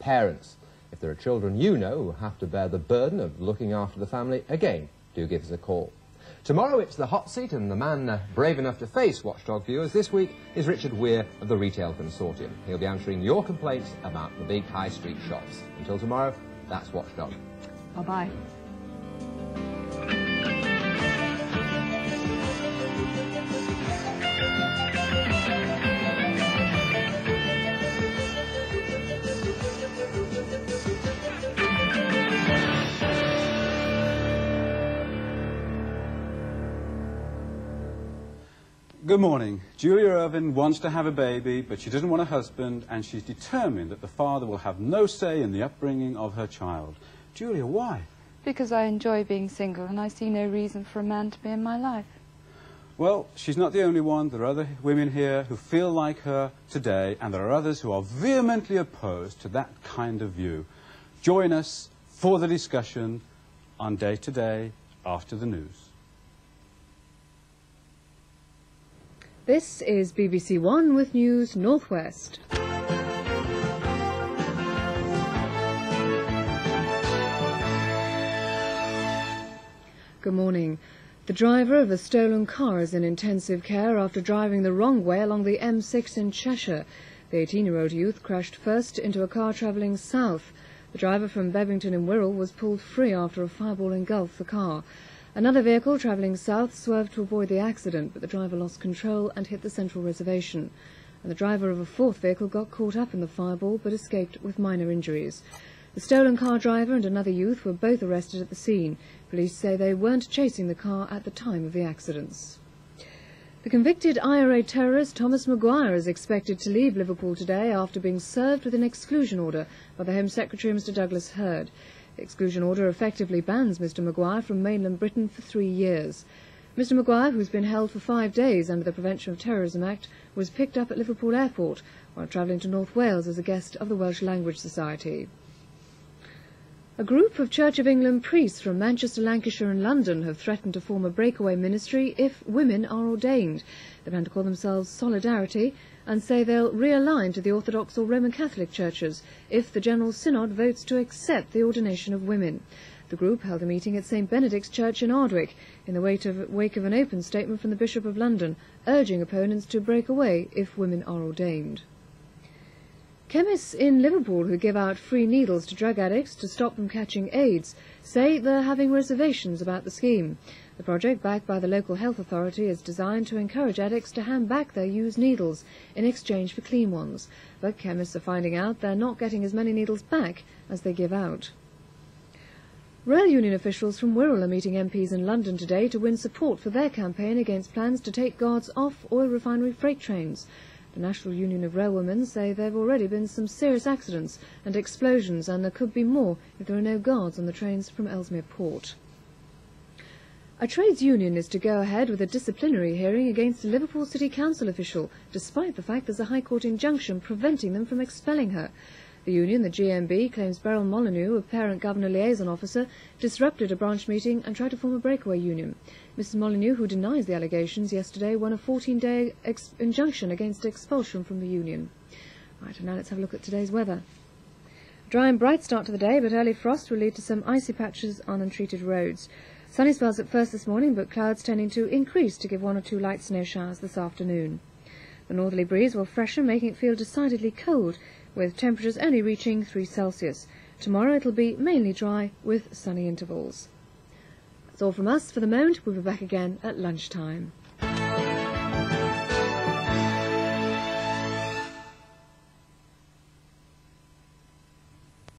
parents. If there are children you know who have to bear the burden of looking after the family, again, do give us a call. Tomorrow it's the hot seat and the man uh, brave enough to face Watchdog viewers this week is Richard Weir of the Retail Consortium. He'll be answering your complaints about the big high street shops. Until tomorrow, that's Watchdog. Bye-bye. Good morning. Julia Irvin wants to have a baby, but she doesn't want a husband, and she's determined that the father will have no say in the upbringing of her child. Julia, why? Because I enjoy being single and I see no reason for a man to be in my life. Well, she's not the only one. There are other women here who feel like her today, and there are others who are vehemently opposed to that kind of view. Join us for the discussion on Day to Day after the news. This is BBC One with News Northwest. Good morning. The driver of a stolen car is in intensive care after driving the wrong way along the M6 in Cheshire. The 18-year-old youth crashed first into a car travelling south. The driver from Bebington in Wirral was pulled free after a fireball engulfed the car. Another vehicle travelling south swerved to avoid the accident, but the driver lost control and hit the central reservation. And the driver of a fourth vehicle got caught up in the fireball but escaped with minor injuries. The stolen car driver and another youth were both arrested at the scene. Police say they weren't chasing the car at the time of the accidents. The convicted IRA terrorist Thomas Maguire is expected to leave Liverpool today after being served with an exclusion order by the Home Secretary Mr Douglas Hurd. The exclusion order effectively bans Mr Maguire from mainland Britain for three years. Mr Maguire, who's been held for five days under the Prevention of Terrorism Act, was picked up at Liverpool Airport while travelling to North Wales as a guest of the Welsh Language Society. A group of Church of England priests from Manchester, Lancashire and London have threatened to form a breakaway ministry if women are ordained. They plan to call themselves Solidarity and say they'll realign to the Orthodox or Roman Catholic churches if the General Synod votes to accept the ordination of women. The group held a meeting at St Benedict's Church in Ardwick in the wake of, wake of an open statement from the Bishop of London urging opponents to break away if women are ordained. Chemists in Liverpool who give out free needles to drug addicts to stop them catching AIDS say they're having reservations about the scheme. The project, backed by the local health authority, is designed to encourage addicts to hand back their used needles in exchange for clean ones. But chemists are finding out they're not getting as many needles back as they give out. Rail union officials from Wirral are meeting MPs in London today to win support for their campaign against plans to take guards off oil refinery freight trains. The National Union of Railwaymen say there have already been some serious accidents and explosions and there could be more if there are no guards on the trains from Ellesmere Port. A trades union is to go ahead with a disciplinary hearing against a Liverpool City Council official, despite the fact there's a High Court injunction preventing them from expelling her. The union, the GMB, claims Beryl Molyneux, a parent governor liaison officer, disrupted a branch meeting and tried to form a breakaway union. Mrs Molyneux, who denies the allegations yesterday, won a 14-day injunction against expulsion from the union. Right, and now let's have a look at today's weather. Dry and bright start to the day, but early frost will lead to some icy patches on untreated roads. Sunny spells at first this morning, but clouds tending to increase to give one or two light snow showers this afternoon. The northerly breeze will freshen, making it feel decidedly cold, with temperatures only reaching 3 Celsius. Tomorrow it'll be mainly dry with sunny intervals. That's all from us for the moment. We'll be back again at lunchtime.